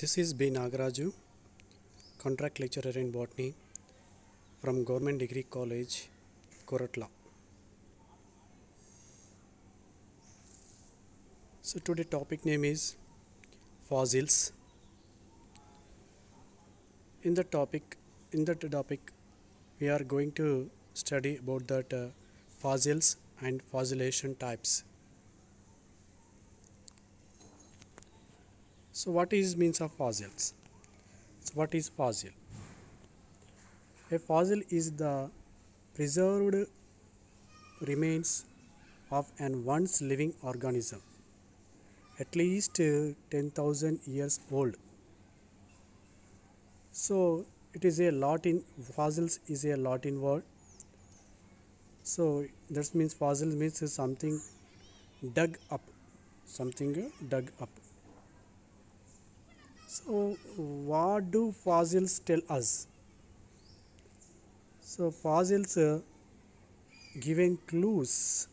This is B. Nagaraju, contract lecturer in botany from Government Degree College, Koratla. So today topic name is fossils. In the topic, in that topic, we are going to study about that uh, fossils and fossilization types. So what is means of fossils? So what is fossil? A fossil is the preserved remains of an once living organism at least uh, 10,000 years old. So it is a Latin fossils is a Latin word. So that means fossil means something dug up, something dug up. So, what do fossils tell us? So, fossils uh, given clues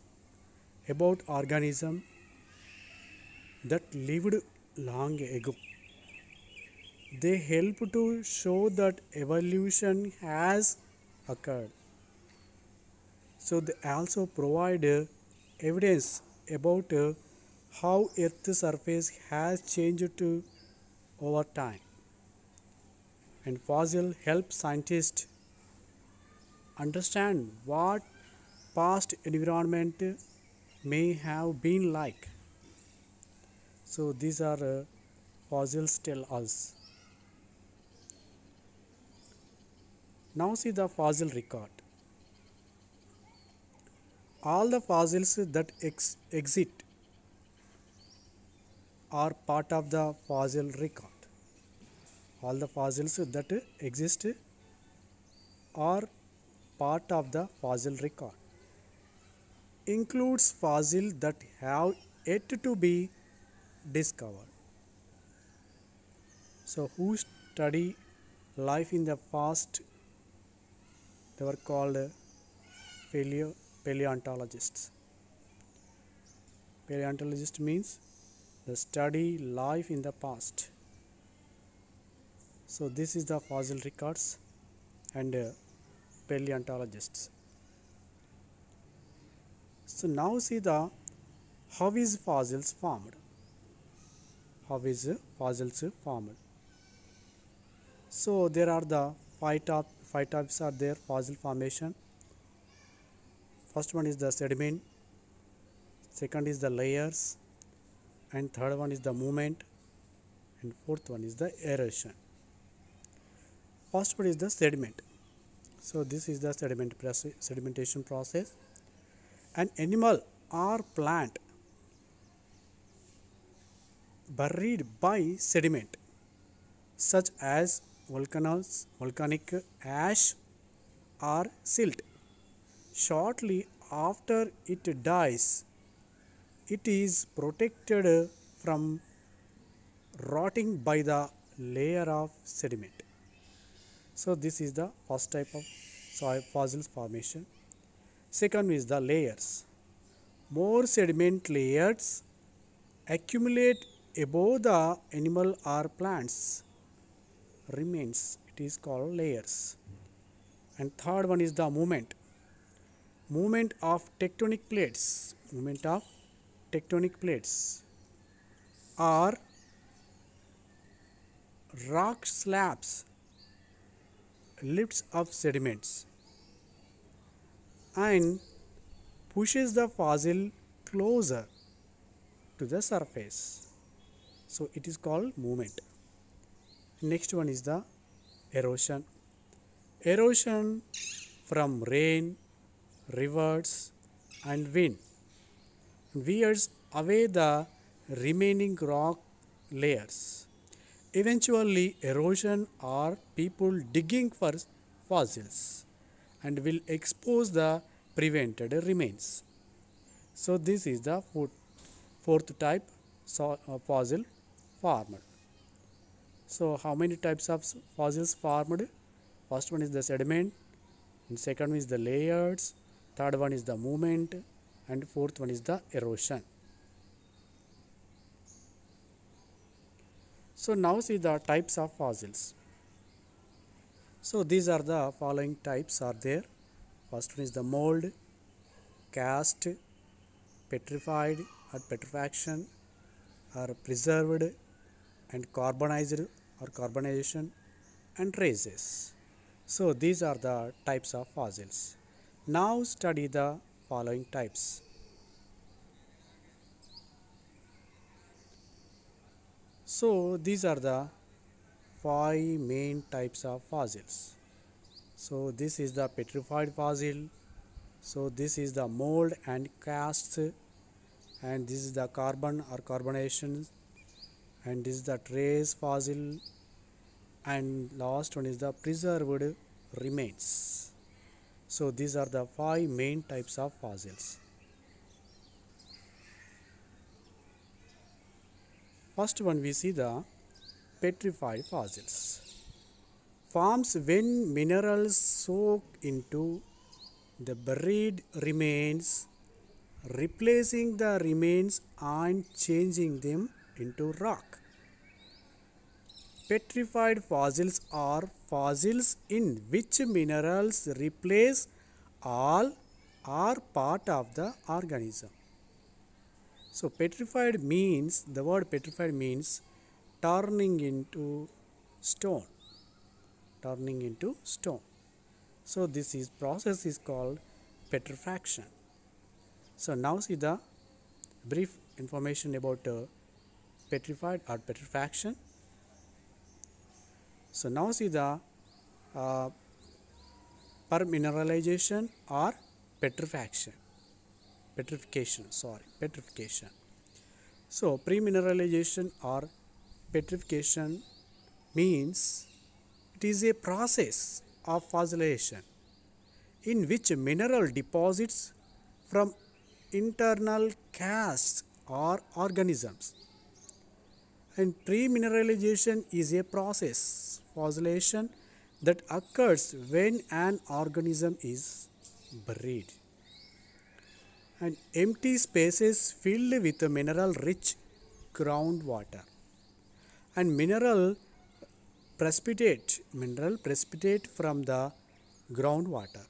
about organism that lived long ago. They help to show that evolution has occurred. So, they also provide uh, evidence about uh, how Earth's surface has changed to over time. And fossil help scientists understand what past environment may have been like. So these are uh, fossils tell us. Now see the fossil record. All the fossils that ex- exist are part of the fossil record. All the fossils that exist are part of the fossil record. Includes fossils that have yet to be discovered. So, who study life in the past? They were called paleo, paleontologists. Paleontologist means the study life in the past. So this is the fossil records and uh, paleontologists. So now see the how is fossils formed? How is fossils formed? So there are the five top five types are there fossil formation. First one is the sediment. Second is the layers and third one is the movement and fourth one is the erosion first one is the sediment. So this is the sediment process, sedimentation process. An animal or plant buried by sediment such as volcanoes volcanic ash or silt shortly after it dies it is protected from rotting by the layer of sediment. So this is the first type of soil fossils formation. Second is the layers. More sediment layers accumulate above the animal or plants remains. It is called layers. And third one is the movement. Movement of tectonic plates. Movement of tectonic plates are rock slabs lifts up sediments and pushes the fossil closer to the surface. So it is called movement. Next one is the erosion. Erosion from rain rivers and wind wears away the remaining rock layers. Eventually, erosion or people digging for fossils and will expose the prevented remains. So, this is the fourth, type uh, fossil formed. So, how many types of fossils formed? First one is the sediment, second one is the layers, third one is the movement, and fourth one is the erosion So now see the types of fossils. So these are the following types are there. First one is the mold, cast, petrified or petrifaction or preserved and carbonized or carbonization and traces. So these are the types of fossils. Now study the following types. So these are the five main types of fossils. So this is the petrified fossil. So this is the mold and casts and this is the carbon or carbonation and this is the trace fossil and last one is the preserved remains. So these are the five main types of fossils. First one we see the petrified fossils. Forms when minerals soak into the buried remains, replacing the remains and changing them into rock. Petrified fossils are fossils in which minerals replace all or part of the organism. So petrified means the word petrified means turning into stone. Turning into stone. So this is process is called petrifaction. So now see the brief information about uh, petrified or petrifaction. So now see the uh, permineralization or petrifaction. Petrification, sorry, petrification. So premineralization or petrification means it is a process of fossilization in which mineral deposits from internal casts or organisms and premineralization is a process fossilization that occurs when an organism is buried. And empty spaces filled with mineral rich groundwater. And mineral precipitate mineral precipitate from the groundwater.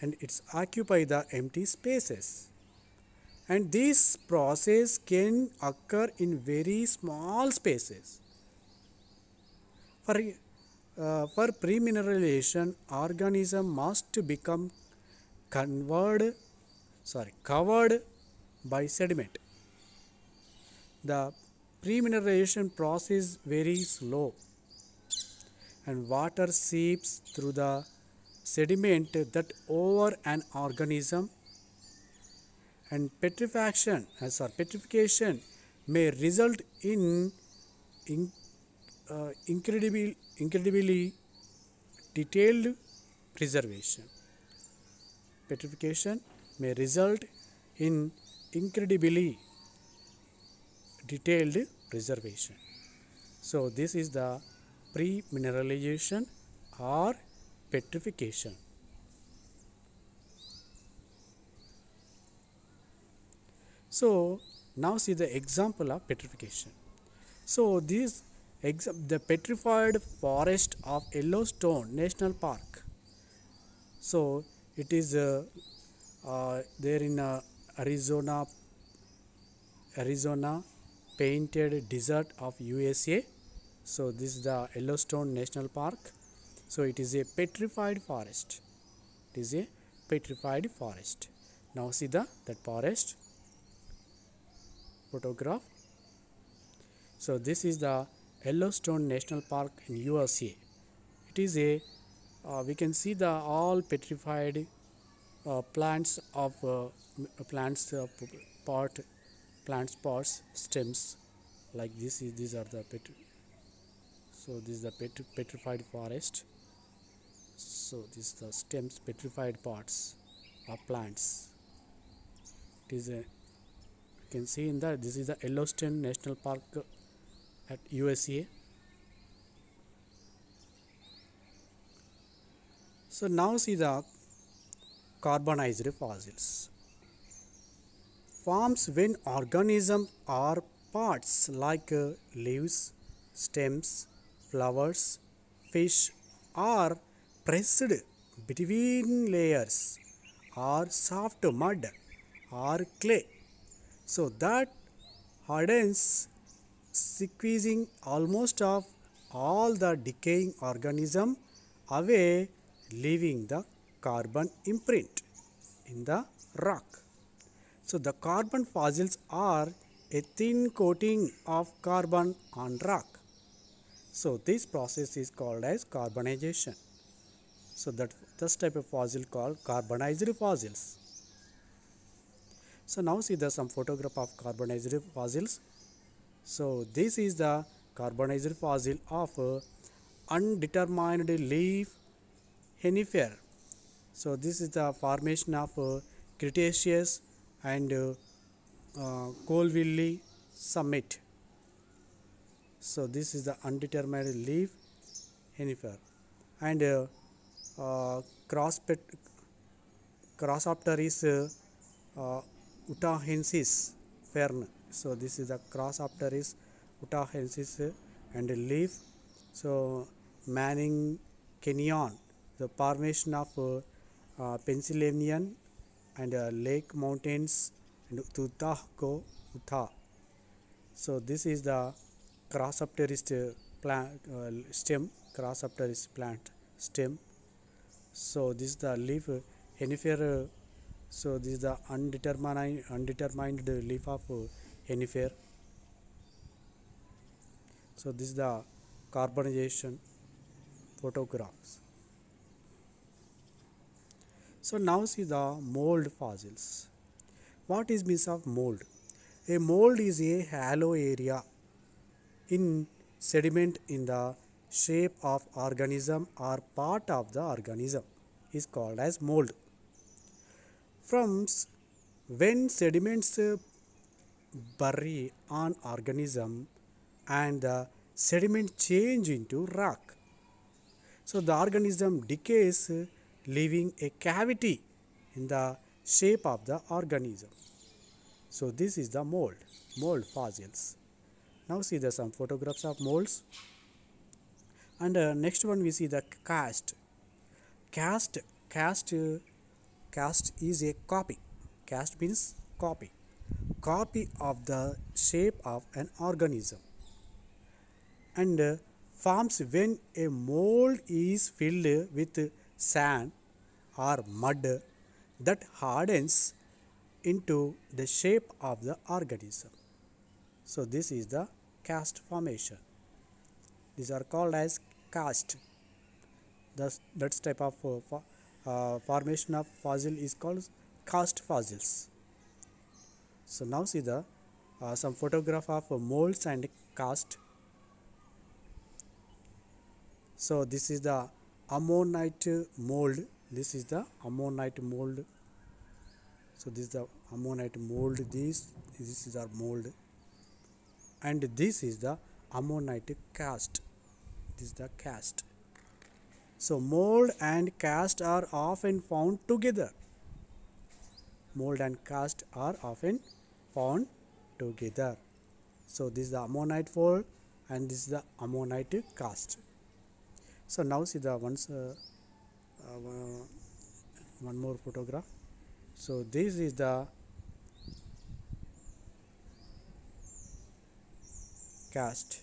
And it's occupy the empty spaces and this process can occur in very small spaces. For uh, for premineralization organism must become converted sorry covered by sediment. The premineralization process very slow and water seeps through the sediment that over an organism and petrifaction as or petrification may result in, in uh, incredibly, incredibly detailed preservation. Petrification may result in incredibly detailed preservation. So this is the pre-mineralization or petrification. So now see the example of petrification. So this the petrified forest of Yellowstone National Park. So it is uh, uh, there in uh, Arizona, Arizona painted desert of USA. So this is the Yellowstone National Park. So it is a petrified forest. It is a petrified forest. Now see the that forest photograph. So this is the Yellowstone National Park in USA. It is a uh, we can see the all petrified uh, plants of uh, plants uh, part plants parts stems like this is these are the petri so this is the petri petrified forest so this is the stems petrified parts of plants it is a can see in that this is the Yellowstone National Park at USA so now see the carbonized fossils. Forms when organisms or parts like uh, leaves stems, flowers, fish are pressed between layers or soft mud or clay so that hardens squeezing almost of all the decaying organism away leaving the carbon imprint in the rock. So the carbon fossils are a thin coating of carbon on rock. So this process is called as carbonization. So that this type of fossil called carbonized fossils so now see the some photograph of carbonized fossils so this is the carbonized fossil of undetermined leaf henifer. So this is the formation of Cretaceous and uh, uh, Colville summit. So this is the undetermined leaf henifer and uh, uh, crosspet Crossopteris uh, uh, utahensis fern. So this is the Crossopteris utahensis and leaf. So Manning Canyon, the formation of uh, uh, Pennsylvanian and uh, Lake Mountains and Utahko Utah. So this is the Crossopteris plant uh, stem, Crossopteris plant stem. So this is the leaf uh, henifer. So this is the undetermined undetermined leaf of henifer. So this is the carbonization photographs. So now see the mold fossils. What is means of mold? A mold is a hollow area in sediment in the shape of organism or part of the organism is called as mold. From when sediments bury on organism and the sediment change into rock. So the organism decays leaving a cavity in the shape of the organism. So this is the mold, mold fossils. Now see the some photographs of molds. And uh, next one we see the cast. Cast, cast, uh, cast is a copy. Cast means copy. Copy of the shape of an organism. And uh, forms when a mold is filled with sand or mud that hardens into the shape of the organism. So this is the cast formation. These are called as cast. Thus, that type of uh, uh, formation of fossil is called cast fossils. So now see the uh, some photograph of molds and cast. So this is the ammonite mold. This is the ammonite mold. So this is the ammonite mold. This this is our mold, and this is the ammonite cast. This is the cast. So mold and cast are often found together. Mold and cast are often found together. So this is the ammonite fold and this is the ammonite cast. So now see the once uh, uh, one more photograph. So this is the cast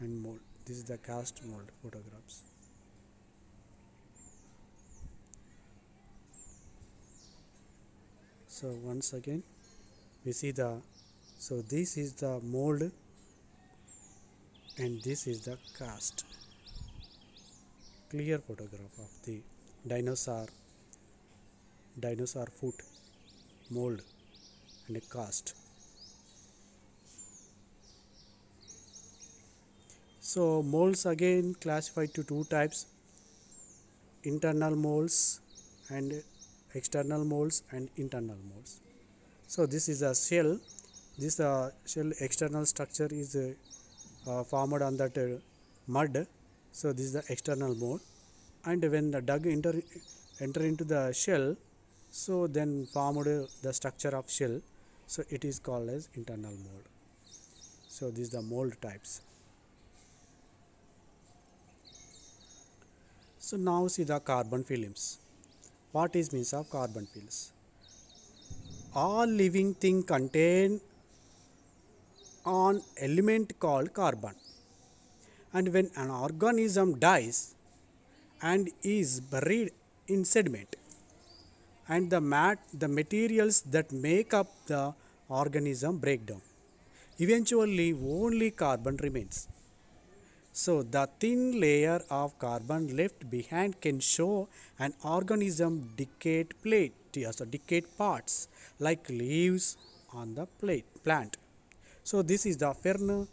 and mold. This is the cast mold photographs. So once again we see the so this is the mold and this is the cast clear photograph of the dinosaur dinosaur foot mold and a cast so moles again classified to two types internal moles and external moles and internal moles. so this is a shell. This uh, shell external structure is uh, uh, formed on that uh, mud. So this is the external mold and when the dug enter enter into the shell so then formed the structure of shell. So it is called as internal mold so these are the mold types so now see the carbon films. What is means of carbon films? All living thing contain an element called carbon. And when an organism dies and is buried in sediment and the mat the materials that make up the organism break down. Eventually only carbon remains so the thin layer of carbon left behind can show an organism decayed plate so decayed parts like leaves on the plate plant. So this is the fern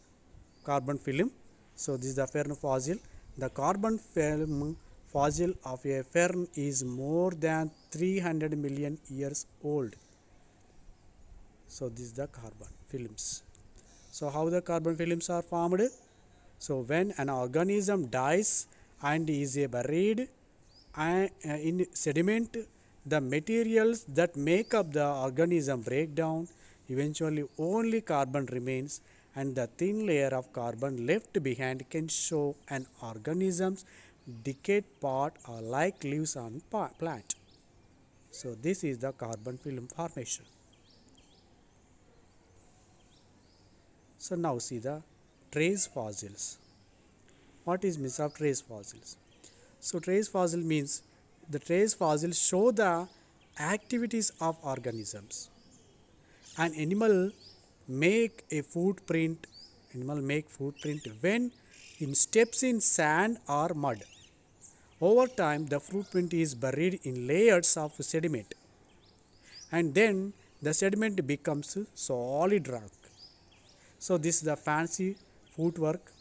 carbon film. So this is the fern fossil. The carbon film fossil of a fern is more than 300 million years old. So this is the carbon films. So how the carbon films are formed so when an organism dies and is buried in sediment the materials that make up the organism break down eventually only carbon remains and the thin layer of carbon left behind can show an organism's decayed part or like leaves on plant. So this is the carbon film formation. So now see the trace fossils. What is means of trace fossils? So trace fossil means the trace fossils show the activities of organisms. An animal make a footprint animal make footprint when it steps in sand or mud. Over time the footprint is buried in layers of sediment and then the sediment becomes solid rock. So this is the fancy footwork.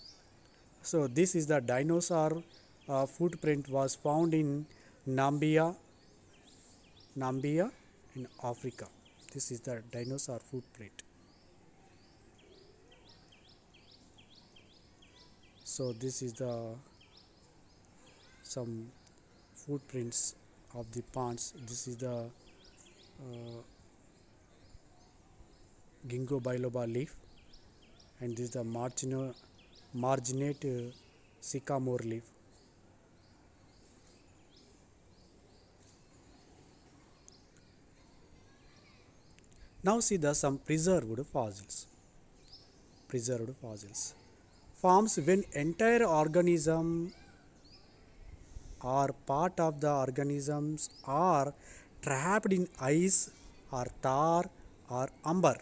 So this is the dinosaur uh, footprint was found in Namibia, Namibia in Africa. This is the dinosaur footprint. So this is the some footprints of the plants. This is the uh, ginkgo biloba leaf and this is the margino, marginate uh, sycamore leaf. Now see the some preserved fossils. Preserved fossils forms when entire organism or part of the organisms are trapped in ice or tar or amber.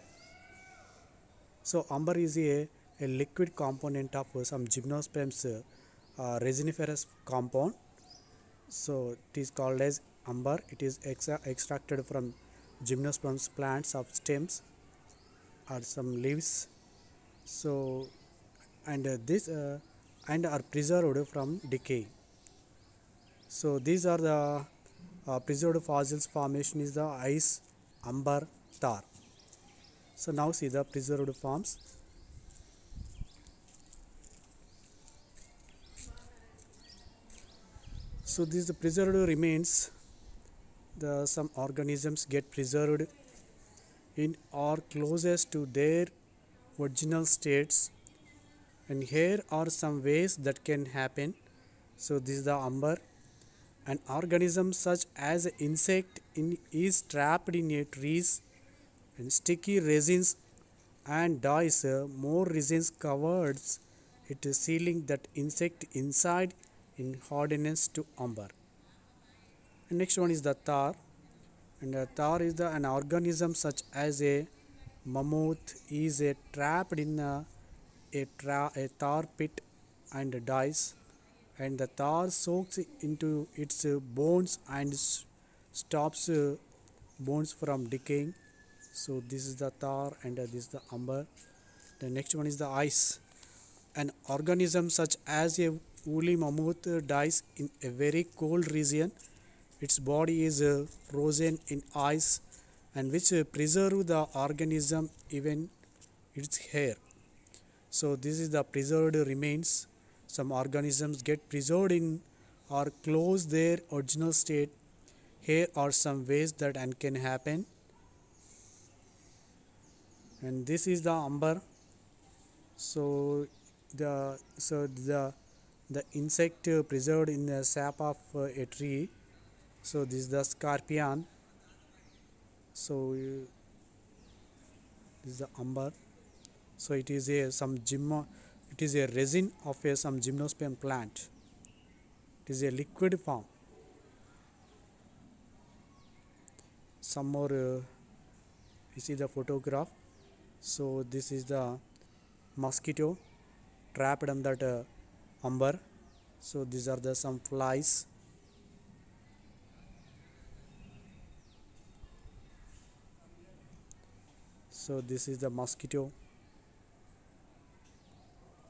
So amber is a, a liquid component of some gymnosperms uh, resiniferous compound. So it is called as amber. It is extra extracted from gymnosperms plants of stems or some leaves. So and uh, this uh, and are preserved from decay. So these are the uh, preserved fossils formation is the ice, amber, tar. So now see the preserved forms. So this the preserved remains. The some organisms get preserved in or closest to their original states and here are some ways that can happen so this is the amber an organism such as an insect in, is trapped in a trees and sticky resins and dies uh, more resins covers it sealing that insect inside in hardness to amber. And next one is the tar. And the tar is the an organism such as a mammoth is a trapped in a, a, a tar pit and dies and the tar soaks into its bones and stops bones from decaying so this is the tar and uh, this is the amber. The next one is the ice. An organism such as a woolly mammoth dies in a very cold region. Its body is uh, frozen in ice and which uh, preserve the organism even its hair. So this is the preserved remains. Some organisms get preserved in or close their original state. Here are some ways that and can happen and this is the amber. So the so the the insect preserved in the sap of uh, a tree. So this is the scorpion. So uh, this is the umber so it is a some gym it is a resin of a some gymnosperm plant. It is a liquid form. Some more uh, you see the photograph so this is the mosquito trapped on that uh, umber. So these are the some flies. So this is the mosquito.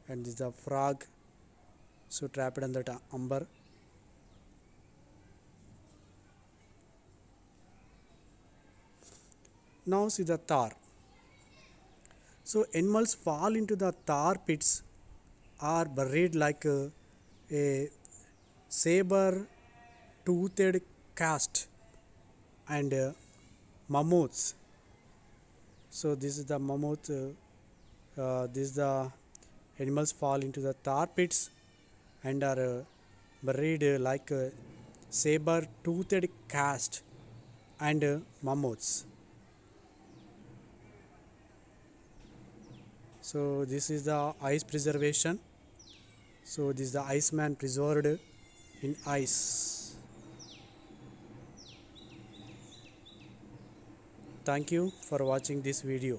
And this is the frog. So trapped on that uh, umber. Now see the tar so animals fall into the tar pits are buried like uh, a saber toothed cast and uh, mammoths. So this is the mammoth uh, uh, this is the animals fall into the tar pits and are uh, buried uh, like saber toothed cast and uh, mammoths so this is the ice preservation. So this is the iceman preserved in ice. Thank you for watching this video